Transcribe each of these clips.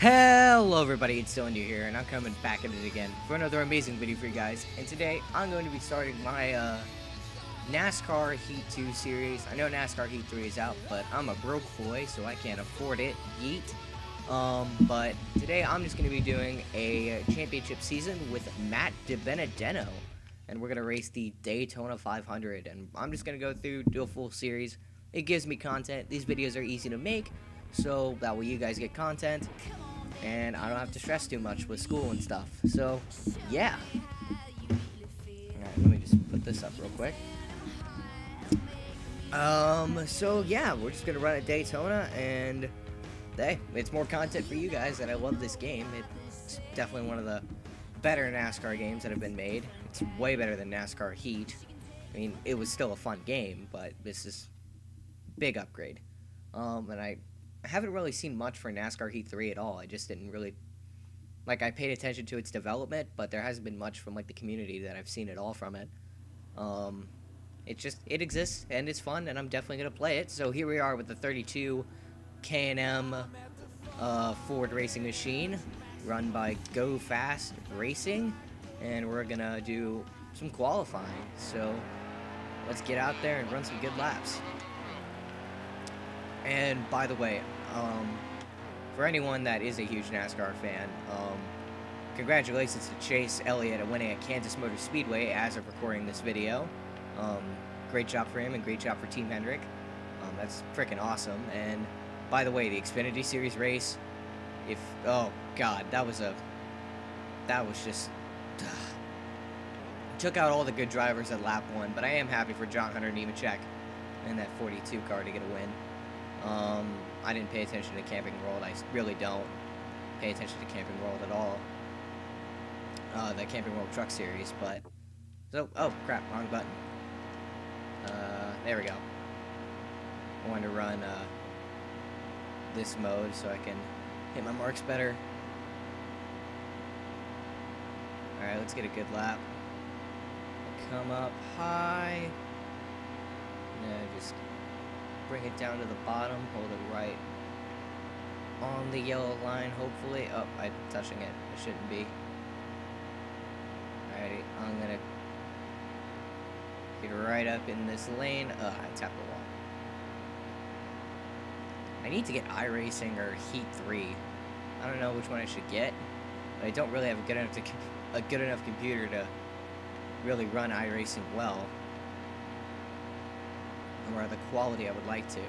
Hello everybody, it's Dylan here, and I'm coming back at it again for another amazing video for you guys. And today, I'm going to be starting my uh, NASCAR Heat 2 series. I know NASCAR Heat 3 is out, but I'm a broke boy, so I can't afford it. Yeet. Um, but today, I'm just going to be doing a championship season with Matt DiBenedetto. And we're going to race the Daytona 500, and I'm just going to go through, do a full series. It gives me content. These videos are easy to make, so that way you guys get content and I don't have to stress too much with school and stuff. So, yeah. Alright, let me just put this up real quick. Um, so yeah, we're just gonna run at Daytona, and hey, it's more content for you guys, and I love this game. It's definitely one of the better NASCAR games that have been made. It's way better than NASCAR Heat. I mean, it was still a fun game, but this is big upgrade. Um, and I I haven't really seen much for NASCAR Heat 3 at all. I just didn't really like I paid attention to its development, but there hasn't been much from like the community that I've seen at all from it. Um, it just it exists and it's fun, and I'm definitely gonna play it. So here we are with the 32 K&M uh, Ford racing machine, run by Go Fast Racing, and we're gonna do some qualifying. So let's get out there and run some good laps. And by the way, um, for anyone that is a huge NASCAR fan, um, congratulations to Chase Elliott at winning at Kansas Motor Speedway as of recording this video. Um, great job for him and great job for Team Hendrick. Um, that's freaking awesome. And by the way, the Xfinity Series race, if oh god, that was a that was just uh, took out all the good drivers at lap one. But I am happy for John Hunter Nemechek and that 42 car to get a win. Um, I didn't pay attention to Camping World. I really don't pay attention to Camping World at all. Uh, the Camping World Truck Series, but... So, oh, crap, wrong button. Uh, there we go. I wanted to run, uh, this mode so I can hit my marks better. Alright, let's get a good lap. Come up high. No, just bring it down to the bottom, hold it right on the yellow line, hopefully. Oh, I'm touching it. I shouldn't be. Alrighty, I'm gonna get right up in this lane. Ugh, I tapped the wall. I need to get iRacing or Heat 3. I don't know which one I should get, but I don't really have a good enough, to, a good enough computer to really run iRacing well or the quality I would like to.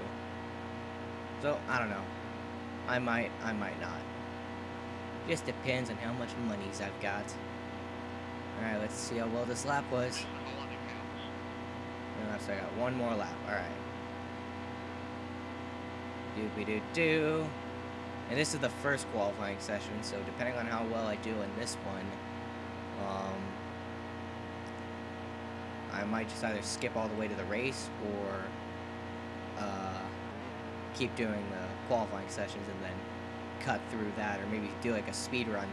So, I don't know. I might, I might not. Just depends on how much monies I've got. Alright, let's see how well this lap was. And so I got one more lap. Alright. Doobie doo doo. And this is the first qualifying session, so depending on how well I do in this one, um, I might just either skip all the way to the race or uh, keep doing the qualifying sessions and then cut through that or maybe do like a speed run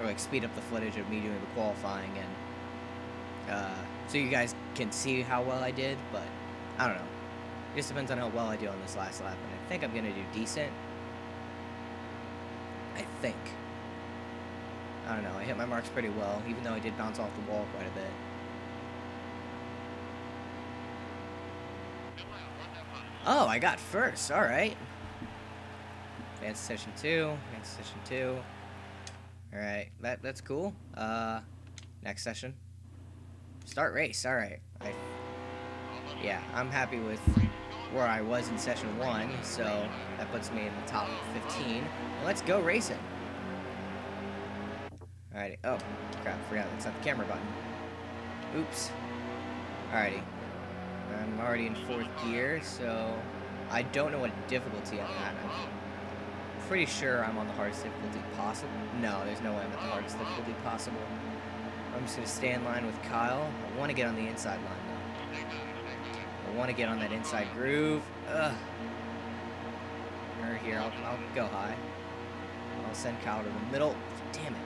or like speed up the footage of me doing the qualifying and uh, so you guys can see how well I did but I don't know. It just depends on how well I do on this last lap and I think I'm gonna do decent. I think. I don't know. I hit my marks pretty well even though I did bounce off the wall quite a bit Oh, I got first. All right. Advanced session two. Advanced session two. All right. That that's cool. Uh, next session. Start race. All right. I, yeah, I'm happy with where I was in session one, so that puts me in the top 15. let's go racing. Alrighty. Oh, crap. Forgot. That's not the camera button. Oops. Alrighty. Um, I'm already in fourth gear, so I don't know what difficulty I'm at. I'm pretty sure I'm on the hardest difficulty possible. No, there's no way I'm at the hardest difficulty possible. I'm just going to stay in line with Kyle. I want to get on the inside line, though. I want to get on that inside groove. Ugh. Right here, I'll, I'll go high. I'll send Kyle to the middle. Damn it.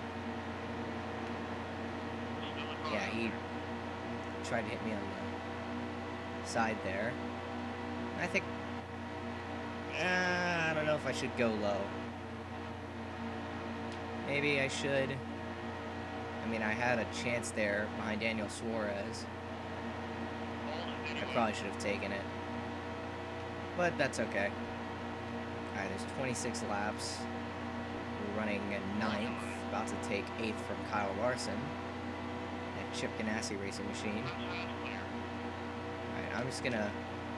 Yeah, he tried to hit me on the side there. I think... Uh, I don't know if I should go low. Maybe I should. I mean, I had a chance there behind Daniel Suarez. I probably should have taken it. But that's okay. Alright, there's 26 laps. We're running a ninth, about to take eighth from Kyle Larson. That Chip Ganassi racing machine. I'm just gonna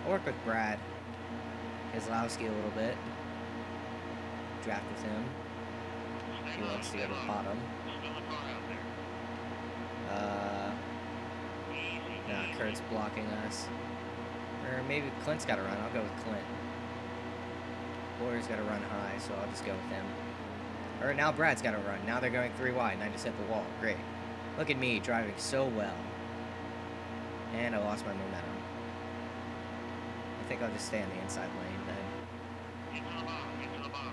work with Brad Keselowski a little bit. Draft with him. He wants to go to the bottom. Uh, nah, Kurt's blocking us. Or maybe Clint's got to run. I'll go with Clint. Bowyer's got to run high, so I'll just go with him. Or now Brad's got to run. Now they're going three wide, and I just hit the wall. Great. Look at me driving so well. And I lost my momentum. I think I'll just stay in the inside lane then.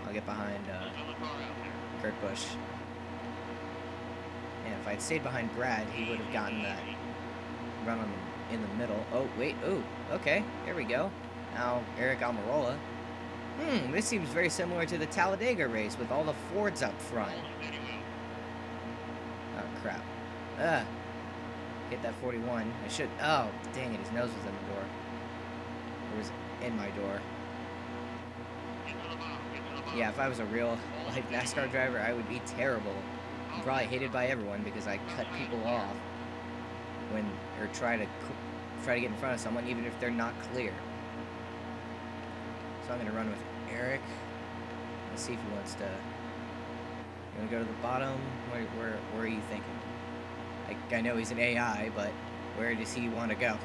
I'll get behind uh, Kurt Busch. And if I'd stayed behind Brad, he would have gotten that run on the, in the middle. Oh, wait. Oh, okay. There we go. Now, Aric Almirola. Hmm, this seems very similar to the Talladega race with all the Fords up front. Oh, crap. Ugh. Hit that 41. I should... Oh, dang it. His nose was in the door. It was in my door. Yeah, if I was a real life NASCAR driver, I would be terrible. I'm probably hated by everyone because I cut people off when or try to try to get in front of someone even if they're not clear. So I'm gonna run with Aric. Let's see if he wants to. You wanna go to the bottom? Where where where are you thinking? Like I know he's an AI, but where does he want to go?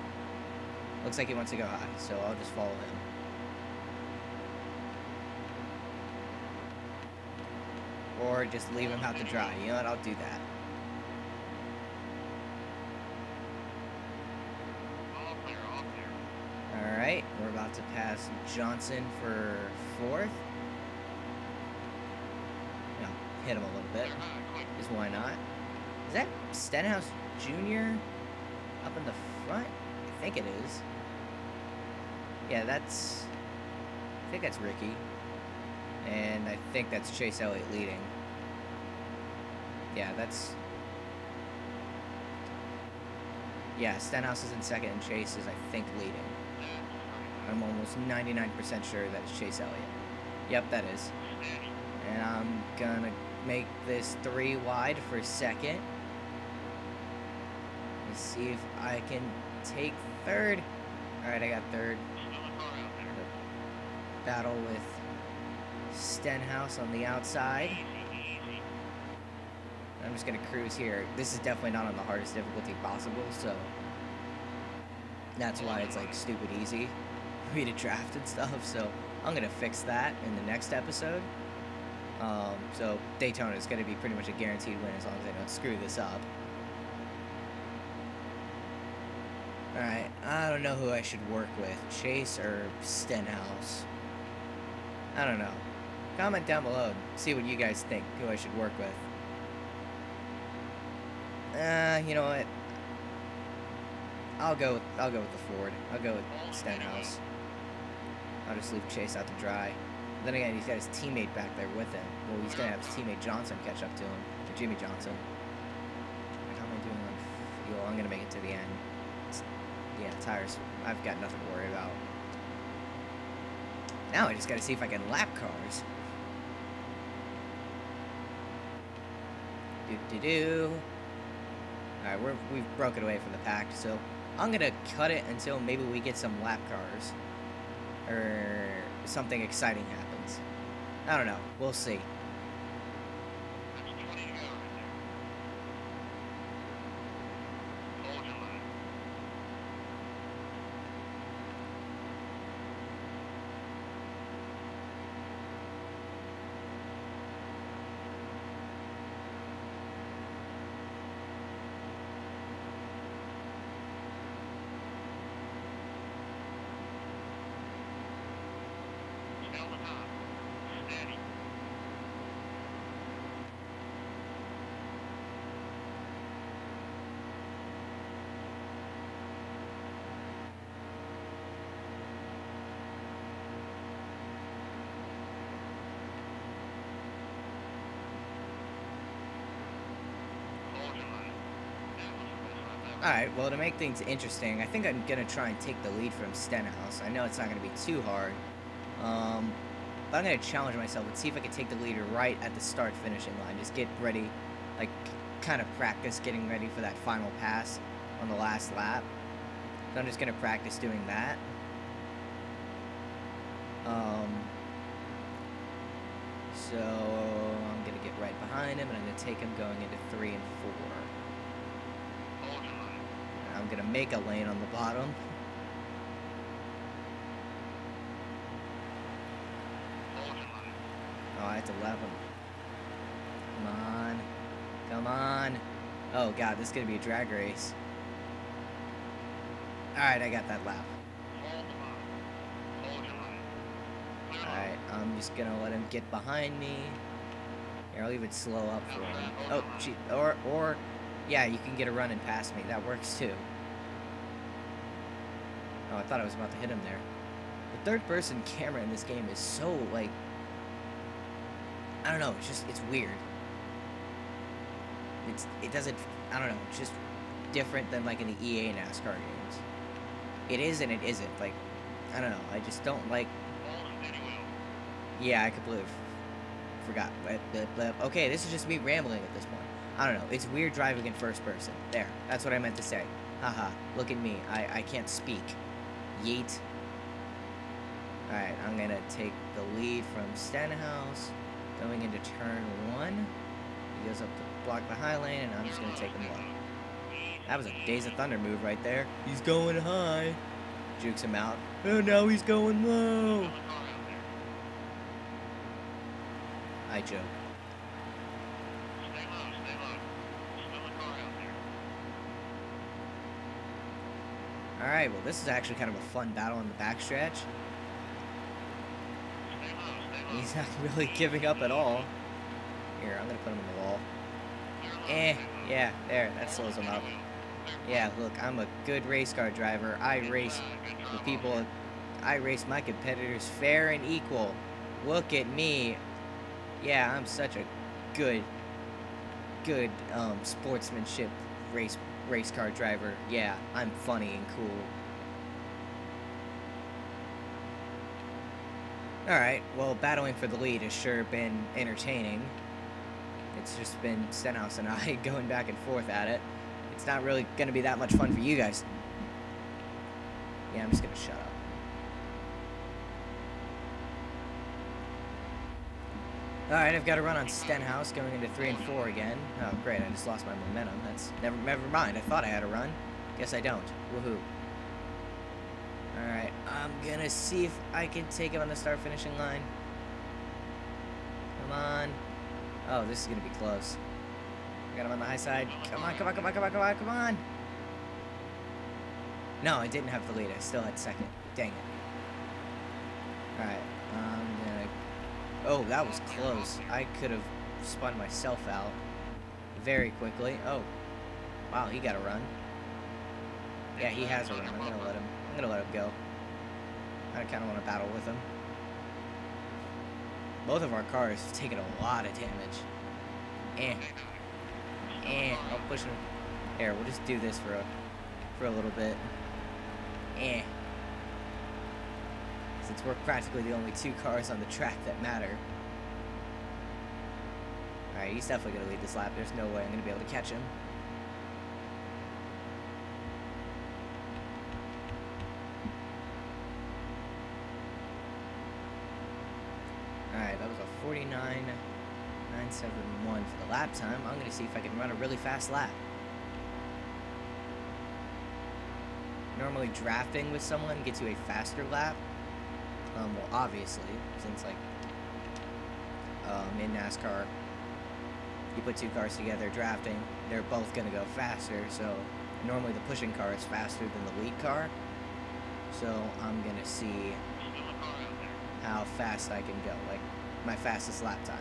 Looks like he wants to go high, so I'll just follow him. Or just leave him out to dry. You know what? I'll do that. Alright, we're about to pass Johnson for fourth. No, hit him a little bit. Because why not? Is that Stenhouse Jr. up in the front? Think it is. Yeah, that's... I think that's Ricky. And I think that's Chase Elliott leading. Yeah, that's... Yeah, Stenhouse is in second and Chase is, I think, leading. I'm almost 99% sure that it's Chase Elliott. Yep, that is. And I'm gonna make this three wide for second. Let's see if I can take third. Alright, I got third. Battle with Stenhouse on the outside. I'm just gonna cruise here. This is definitely not on the hardest difficulty possible, so that's why it's like stupid easy for me to draft and stuff. So I'm gonna fix that in the next episode. Um, so Daytona is gonna be pretty much a guaranteed win as long as I don't screw this up. Alright, I don't know who I should work with, Chase or Stenhouse. I don't know. Comment down below, see what you guys think, who I should work with. Uh, you know what? I'll go with I'll go with the Ford. I'll go with Stenhouse. I'll just leave Chase out to dry. Then again, he's got his teammate back there with him. Well, he's gonna have his teammate Johnson catch up to him, to Jimmie Johnson. How am I doing on fuel? I'm gonna make it to the end. Yeah, tires. I've got nothing to worry about. Now I just gotta see if I can lap cars. Do do do. Alright, we've broken away from the pack, so I'm gonna cut it until maybe we get some lap cars. Or something exciting happens. I don't know. We'll see. Alright, well, to make things interesting, I think I'm going to try and take the lead from Stenhouse. I know it's not going to be too hard. Um, but I'm going to challenge myself and see if I can take the leader right at the start finishing line. Just get ready, like, kind of practice getting ready for that final pass on the last lap. So I'm just going to practice doing that. Um, so I'm going to get right behind him, and I'm going to take him going into 3 and 4. I'm going to make a lane on the bottom. Oh, I have to that's 11. Come on. Come on. Oh, God, this is going to be a drag race. Alright, I got that lap. Alright, I'm just going to let him get behind me. Here, I'll even slow up for him. Oh, gee, or, or, yeah, you can get a run and pass me. That works, too. I thought I was about to hit him there. The third person camera in this game is so, like, I don't know, it's just, it's weird. It's, it doesn't, I don't know, it's just different than, like, in the EA NASCAR games. It is and it isn't, like, I don't know, I just don't like, yeah, I completely forgot, okay, this is just me rambling at this point. I don't know, it's weird driving in first person. There, that's what I meant to say. Haha, look at me, I, I can't speak. Yeet. Alright, I'm gonna take the lead from Stenhouse. Going into turn one. He goes up to block the high lane, and I'm just gonna take him low. That was a Days of Thunder move right there. He's going high. Jukes him out. Oh, now he's going low. I joke. Alright, well this is actually kind of a fun battle in the backstretch. He's not really giving up at all. Here, I'm gonna put him in the wall. Eh, yeah, there, that slows him up. Yeah, look, I'm a good race car driver. I race the people, I race my competitors fair and equal. Look at me. Yeah, I'm such a good, good um, sportsmanship race race car driver. Yeah, I'm funny and cool. Alright, well, battling for the lead has sure been entertaining. It's just been Stenhouse and I going back and forth at it. It's not really going to be that much fun for you guys. Yeah, I'm just going to shut up. Alright, I've got to run on Stenhouse going into 3 and 4 again. Oh, great, I just lost my momentum. That's never never mind. I thought I had a run. Guess I don't. Woohoo. Alright, I'm gonna see if I can take him on the start finishing line. Come on. Oh, this is gonna be close. I got him on the high side. Come on, come on, come on, come on, come on, come on. No, I didn't have the lead. I still had second. Dang it. Alright, I'm gonna... Oh, that was close. I could have spun myself out very quickly. Oh. Wow, he got a run. Yeah, he has a run. I'm gonna let him I'm gonna let him go. I kind of want to battle with him. Both of our cars have taken a lot of damage. Eh. Eh. I'll push him. Here, we'll just do this for a for a little bit. Eh. Since we're practically the only two cars on the track that matter. Alright, he's definitely going to lead this lap. There's no way I'm going to be able to catch him. Alright, that was a 49.971 for the lap time. I'm going to see if I can run a really fast lap. Normally drafting with someone gets you a faster lap. Um, well, obviously, since like um, in NASCAR, you put two cars together drafting, they're both going to go faster. So normally the pushing car is faster than the lead car. So I'm going to see how fast I can go, like my fastest lap time.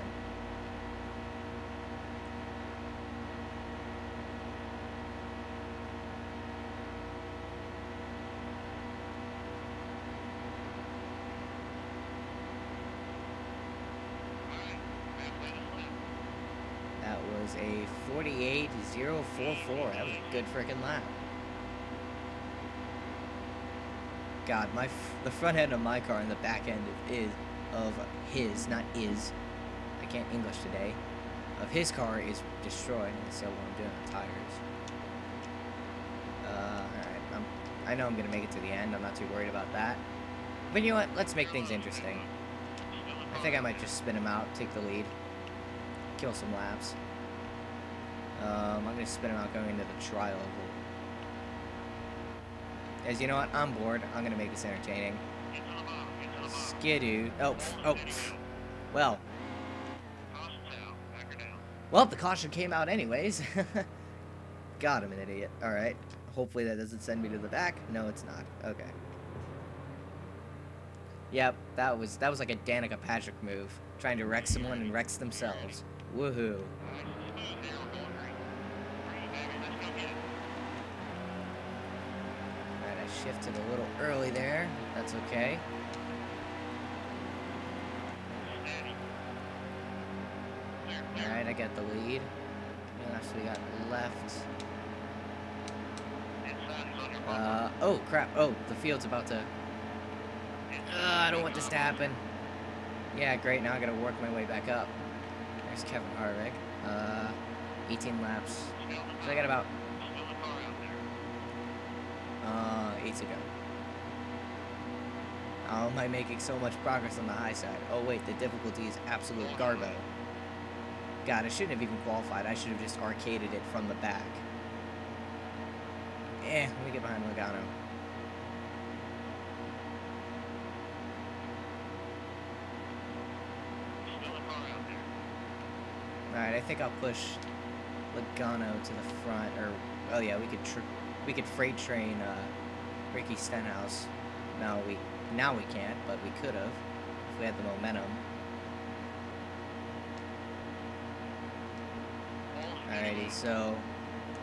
freaking lap. God, my the front end of my car and the back end of is of his, not is. I can't English today. Of his car is destroyed. And so what I'm doing the tires. Uh, alright. i I know I'm gonna make it to the end. I'm not too worried about that. But you know what? Let's make things interesting. I think I might just spin him out, take the lead, kill some laps. Um, I'm gonna spin him out going into the trial as you know what, I'm bored. I'm gonna make this entertaining. Skidoo. Oh, oh. Well. Well, the caution came out anyways. God, I'm an idiot. Alright. Hopefully that doesn't send me to the back. No, it's not. Okay. Yep, that was that was like a Danica Patrick move. Trying to wreck someone and wrecks themselves. Woohoo. Shifted a little early there. That's okay. Alright, I got the lead. Actually got left. Uh, oh, crap. Oh, the field's about to... Uh, I don't want this to happen. Yeah, great. Now I gotta work my way back up. There's Kevin Harvick. Uh, 18 laps. So I got about eight ago. How am I making so much progress on the high side? Oh wait, the difficulty is absolute garbo. God, I shouldn't have even qualified. I should have just arcaded it from the back. Eh, let me get behind Logano. Alright, I think I'll push Logano to the front, or, oh yeah, we could we could freight train uh, Ricky Stenhouse. Now we now we can't, but we could have if we had the momentum. Alrighty, so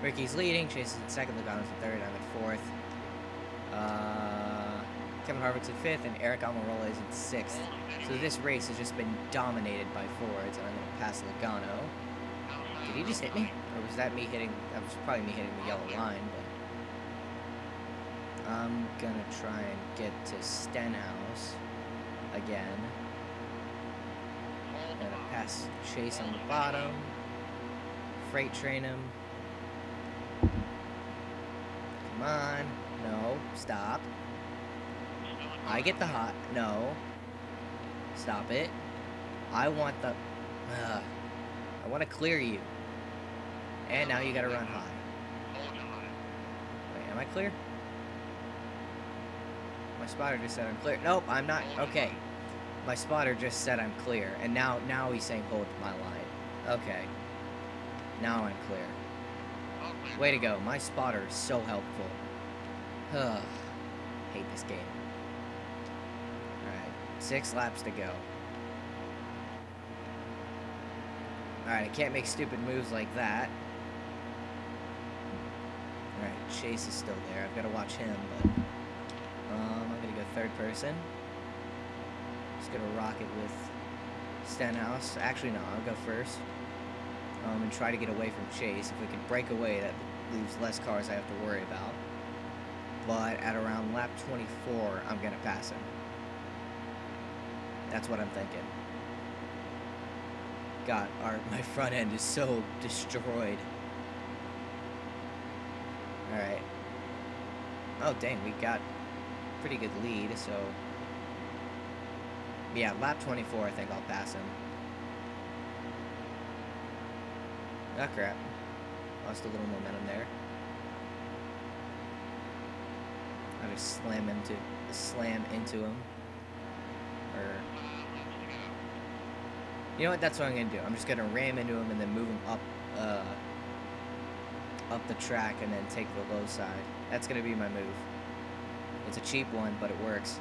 Ricky's leading, Chase is in second, Logano's in third, I'm in fourth. Uh, Kevin Harvick's in fifth, and Aric Almirola is in sixth. So this race has just been dominated by Fords, and I'm going to pass Logano. Did he just hit me? Or was that me hitting, that was probably me hitting the yellow line, but I'm gonna try and get to Stenhouse again. Gonna pass Chase on the bottom. Freight train him. Come on. No. Stop. I get the hot. No. Stop it. I want the... Uh, I want to clear you. And now you gotta run high. Wait, am I clear? My spotter just said I'm clear. Nope, I'm not. Okay. My spotter just said I'm clear. And now, now he's saying hold my line. Okay. Now I'm clear. Way to go. My spotter is so helpful. Ugh. Hate this game. Alright. Six laps to go. Alright, I can't make stupid moves like that. Alright, Chase is still there. I've got to watch him, but... Um, I'm gonna go third person. Just gonna rock it with Stenhouse. Actually, no, I'll go first. Um, and try to get away from Chase. If we can break away, that leaves less cars I have to worry about. But at around lap 24, I'm gonna pass him. That's what I'm thinking. God, our my front end is so destroyed. Alright. Oh, dang, we got pretty good lead, so... Yeah, lap 24, I think I'll pass him. Oh, crap. Lost a little momentum there. I just slam into slam into him. Or You know what? That's what I'm gonna do. I'm just gonna ram into him and then move him up uh up the track and then take the low side. That's gonna be my move. It's a cheap one, but it works.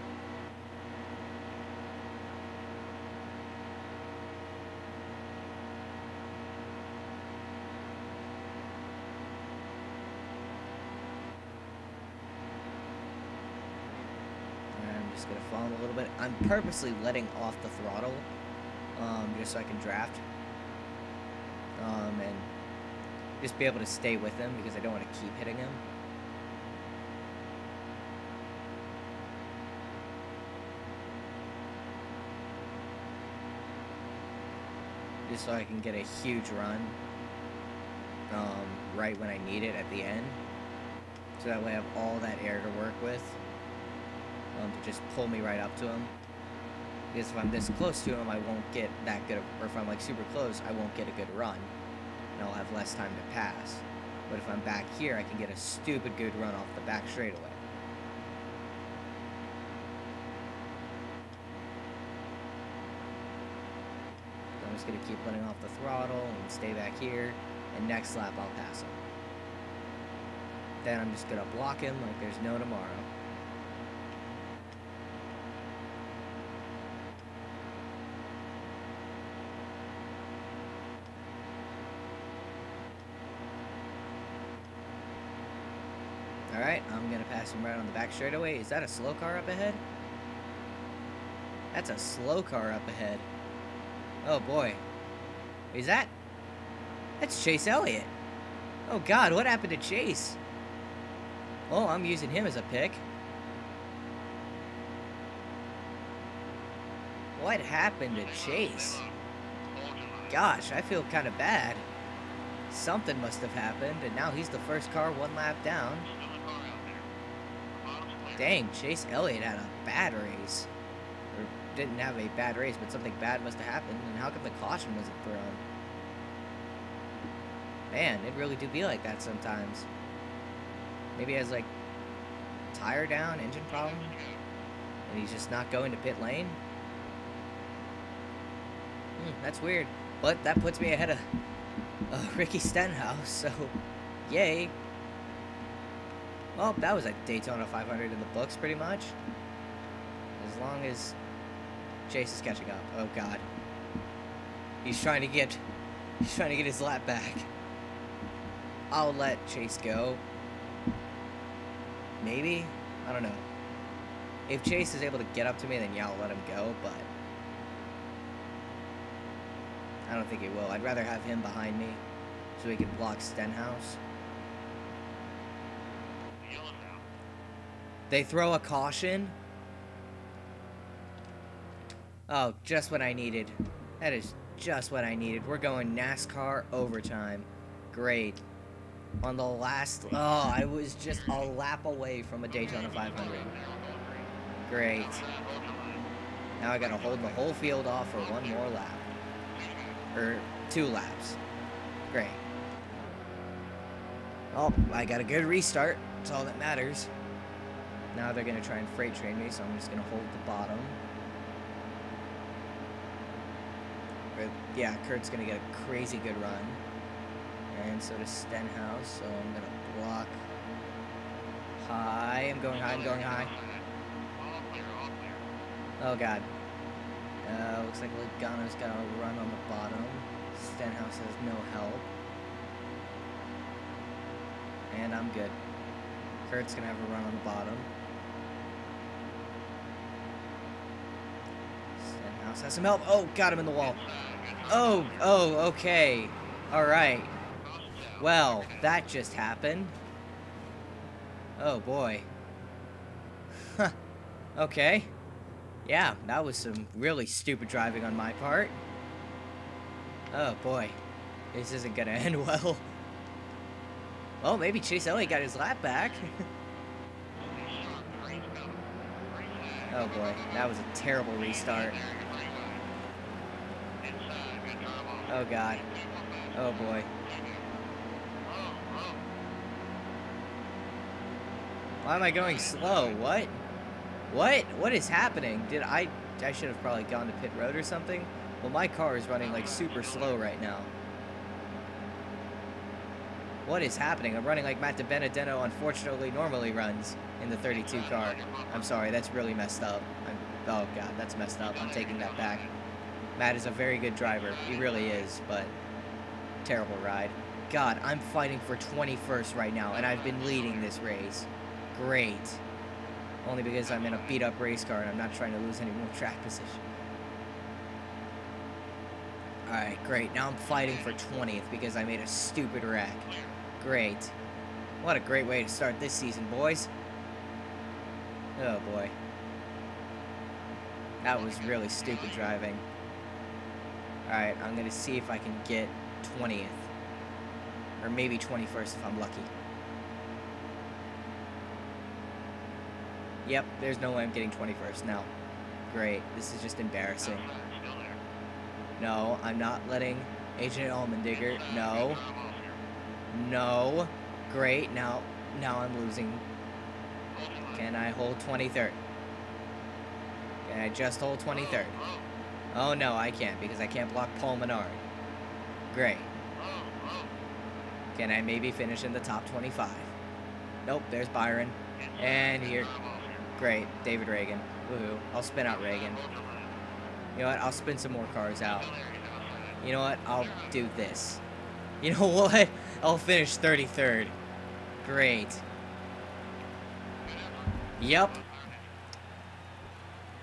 I'm just going to follow a little bit. I'm purposely letting off the throttle um, just so I can draft. Um, and just be able to stay with him because I don't want to keep hitting him. Just so I can get a huge run um, right when I need it at the end. So that way I have all that air to work with um, to just pull me right up to him. Because if I'm this close to him, I won't get that good of, or if I'm like super close, I won't get a good run. And I'll have less time to pass. But if I'm back here, I can get a stupid good run off the back straightaway. I'm just going to keep letting off the throttle and stay back here. And next lap, I'll pass him. Then I'm just going to block him like there's no tomorrow. Alright, I'm gonna pass him right on the back straightaway. Is that a slow car up ahead? That's a slow car up ahead. Oh boy. Is that? That's Chase Elliott. Oh god, what happened to Chase? Oh, I'm using him as a pick. What happened to Chase? Gosh, I feel kind of bad. Something must have happened, and now he's the first car one lap down. Dang, Chase Elliott had a bad race. Didn't have a bad race, but something bad must have happened. And how come the caution wasn't thrown? Man, it really do be like that sometimes. Maybe he has like tire down, engine problem, and he's just not going to pit lane. Hmm, that's weird. But that puts me ahead of uh, Ricky Stenhouse, so yay. Well, that was a Daytona 500 in the books, pretty much. As long as Chase is catching up. Oh, God. He's trying to get... He's trying to get his lap back. I'll let Chase go. Maybe? I don't know. If Chase is able to get up to me, then yeah, I'll let him go, but... I don't think he will. I'd rather have him behind me so he can block Stenhouse. They throw a caution. Oh, just what I needed. That is just what I needed. We're going NASCAR overtime. Great. On the last... Oh, I was just a lap away from a Daytona 500. Great. Now I gotta hold the whole field off for one more lap. Or two laps. Great. Oh, I got a good restart. That's all that matters. Now they're to try and freight train me, so I'm just to hold the bottom. But yeah, Kurt's going to get a crazy good run. And so does Stenhouse, so I'm going to block high. I'm going high, I'm going high. Oh god. Uh, looks like Logano's got a run on the bottom. Stenhouse has no help. And I'm good. Kurt's gonna have a run on the bottom. Stenhouse has some help. Oh, got him in the wall. Oh, oh, okay. Alright. Well, that just happened. Oh, boy. Huh. okay. Yeah, that was some really stupid driving on my part. Oh, boy. This isn't gonna end well. Well, maybe Chase Elliott got his lap back. oh, boy. That was a terrible restart. Oh, God. Oh, boy. Why am I going slow? What? What? What is happening? Did I... I should have probably gone to pit road or something. Well, my car is running, like, super slow right now. What is happening? I'm running like Matt DiBenedetto unfortunately normally runs in the 32 car. I'm sorry, that's really messed up. I'm, oh, God, that's messed up. I'm taking that back. Matt is a very good driver. He really is, but terrible ride. God, I'm fighting for 21st right now, and I've been leading this race. Great. Only because I'm in a beat-up race car and I'm not trying to lose any more track position. Alright, great. Now I'm fighting for 20th because I made a stupid wreck. Great. What a great way to start this season, boys. Oh, boy. That was really stupid driving. Alright, I'm going to see if I can get 20th. Or maybe 21st if I'm lucky. Yep, there's no way I'm getting 21st now. Great, this is just embarrassing. No, I'm not letting AJ Allmendinger. No. No. Great, now, now I'm losing. Can I hold 23rd? Can I just hold 23rd? Oh no, I can't because I can't block Paul Menard. Great. Can I maybe finish in the top 25? Nope, there's Byron. And here. Great, David Ragan. Woohoo. I'll spin out Ragan. You know what? I'll spin some more cars out. You know what? I'll do this. You know what? I'll finish 33rd. Great. Yep.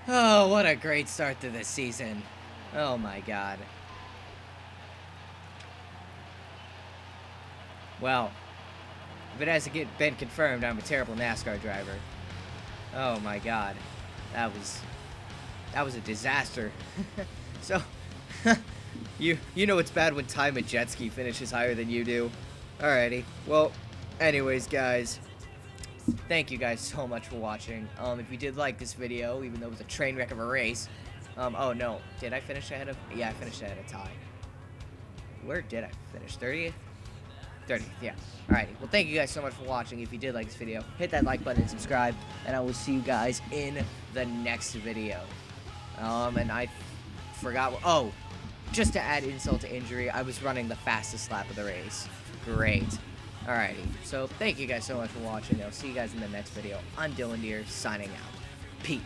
Oh, what a great start to this season. Oh my god. Well, if it hasn't been confirmed, I'm a terrible NASCAR driver. Oh my god. That was... That was a disaster. so, you you know it's bad when Ty Majeski finishes higher than you do. Alrighty. Well, anyways, guys. Thank you guys so much for watching. Um, if you did like this video, even though it was a train wreck of a race. Um, oh no. Did I finish ahead of... Yeah, I finished ahead of Ty. Where did I finish? 30th? 30th, yeah. Alrighty, well thank you guys so much for watching. If you did like this video, hit that like button and subscribe, and I will see you guys in the next video. Um, and I forgot, oh, just to add insult to injury, I was running the fastest lap of the race. Great. Alrighty, so thank you guys so much for watching. I'll see you guys in the next video. I'm Dylandier, signing out. Peace.